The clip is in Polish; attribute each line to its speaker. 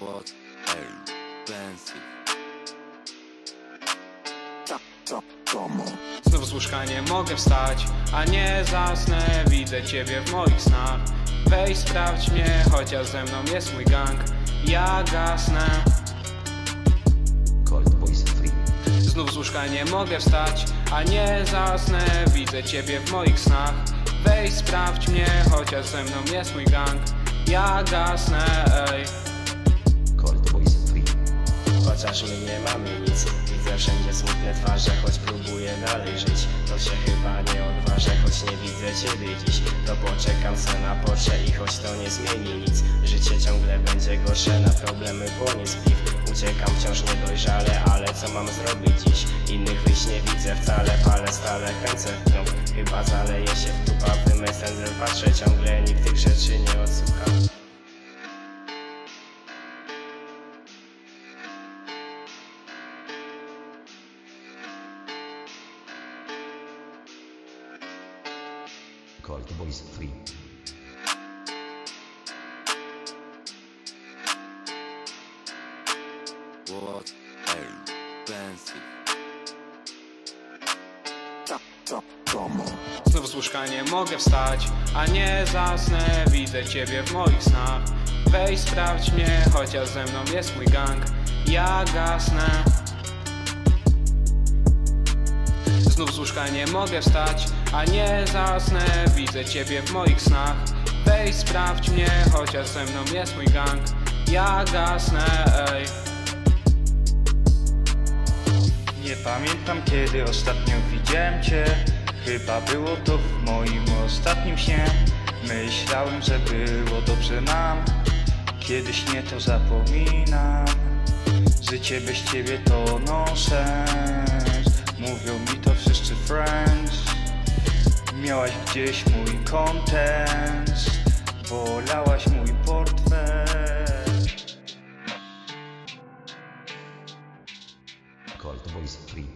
Speaker 1: What? Bentley.
Speaker 2: Znów z łóżka nie mogę wstać, a nie zasnę Widzę ciebie w moich snach Weź sprawdź mnie, chociaż ze mną jest mój gang Ja gasnę
Speaker 3: Cold Boys Free.
Speaker 2: Znów z łóżka nie mogę wstać, a nie zasnę Widzę ciebie w moich snach Weź sprawdź mnie, chociaż ze mną jest mój gang Ja gasnę, ej.
Speaker 4: Chociaż my nie mamy nic. Widzę wszędzie smutne twarze Choć próbuję dalej żyć To się chyba nie odważę Choć nie widzę ciebie dziś. To poczekam se na Porsche I choć to nie zmieni nic. Życie ciągle będzie gorsze Na problemy płonie spliw Uciekam wciąż niedojrzale Ale co mam zrobić dziś? Innych wyjść nie widzę wcale Palę stale kręcę w Chyba zaleje się w tupawy messenger Patrzę ciągle Nikt tych rzeczy nie odsłucha
Speaker 3: Cold Boys Free.
Speaker 1: What? Ej, Bentley.
Speaker 2: Znów z łóżka nie mogę wstać, a nie zasnę Widzę ciebie w moich snach Weź sprawdź mnie, chociaż ze mną jest mój gang Ja gasnę Znów z łóżka nie mogę wstać, a nie zasnę Widzę ciebie w moich snach. Weź sprawdź mnie, chociaż ze mną jest mój gang. Ja gasnę, ej.
Speaker 5: Nie pamiętam kiedy ostatnio widziałem cię. Chyba było to w moim ostatnim śnie. Myślałem, że było dobrze nam. Kiedyś nie to zapominam Życie bez ciebie to nonsens Miałaś gdzieś mój kontent Bolałaś mój portfel. Cold Voice Free.